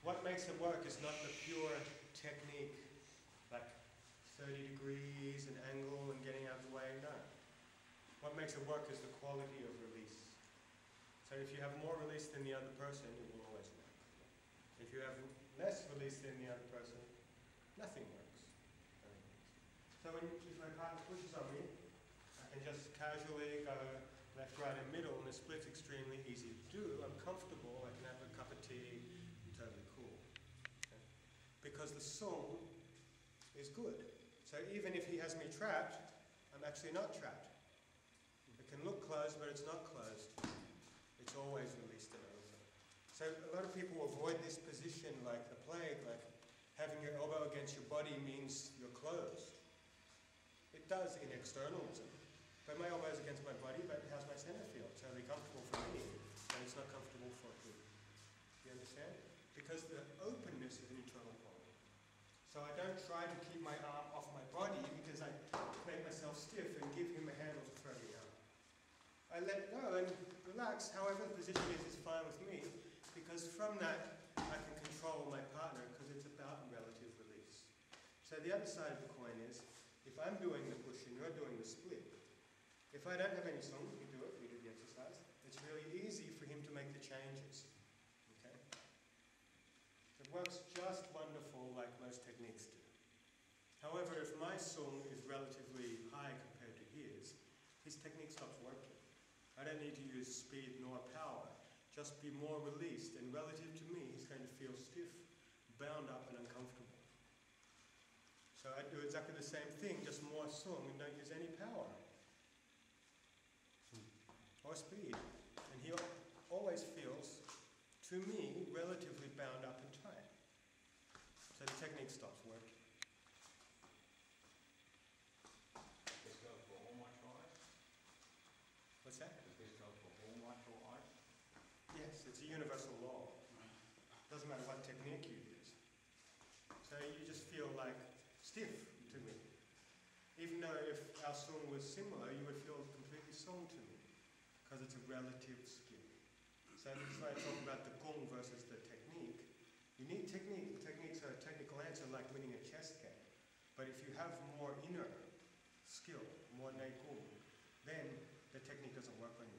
What makes it work is not the pure technique, like 30 degrees and angle and getting out of the way, no. What makes it work is the quality of release. So if you have more release than the other person, it will always work. If you have less release than the other person, nothing works. So when, if my partner pushes on me, I can just casually go left, right, and middle, and the split's extremely easy to do. I'm comfortable, I can have a the song is good. So even if he has me trapped, I'm actually not trapped. It can look closed, but it's not closed. It's always released and over. So a lot of people avoid this position like the plague, like having your elbow against your body means you're closed. It does in externalism. But my elbow is against my body, but how's my center feel? It's totally comfortable for me, and it's not comfortable for him. You understand? Because the openness is an internal quality. So I don't try to keep my arm off my body because I make myself stiff and give him a handle to throw me out. I let go and relax. However the position is, is fine with me because from that I can control my partner because it's about relative release. So the other side of the coin is if I'm doing the push and you're doing the split, if I don't have any song, we do it, we do the exercise, it's really easy for him to make the changes. Okay? It works just wonderful like most techniques do. However, if my song is relatively high compared to his, his technique stops working. I don't need to use speed nor power, just be more released, and relative to me, he's going to feel stiff, bound up, and uncomfortable. So I do exactly the same thing, just more song and don't use any power hmm. or speed. And he always feels, to me, relatively bound up and tight. So the technique stops working. What's? Yes, it's a universal law. Doesn't matter what technique you use. So you just feel like stiff to me. Even though if our song was similar, you would feel completely song to me, because it's a relative skill. So this is why I talk about the gong versus the technique. You need technique. Techniques are a technical answer like winning a chess game. But if you have more inner skill, more nei gong, then the technique doesn't work on.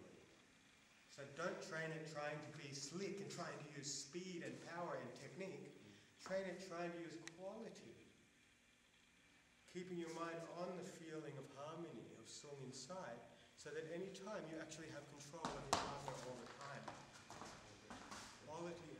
So don't train it trying to be slick and trying to use speed and power and technique. Train it trying to use quality. Keeping your mind on the feeling of harmony, of song inside, so that any time you actually have control of your partner all the time. Quality